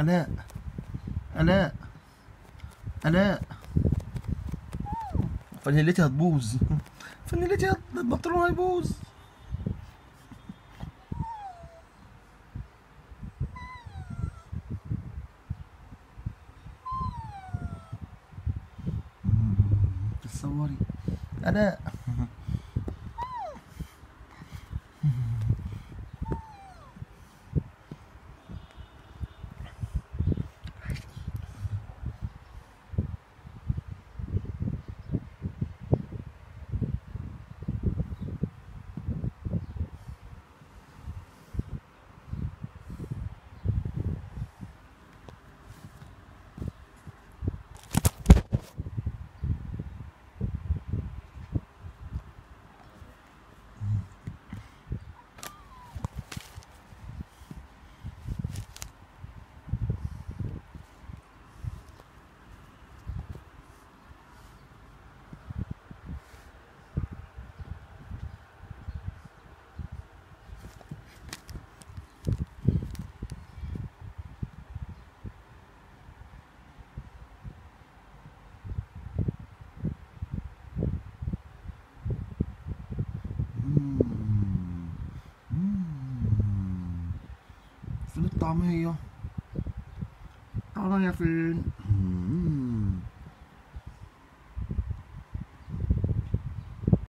آلاء آلاء آلاء فانيلتي هتبوظ فانيلتي. البنطلون هيبوظ تصوري ตอมให้ยอตอมให้ฟิน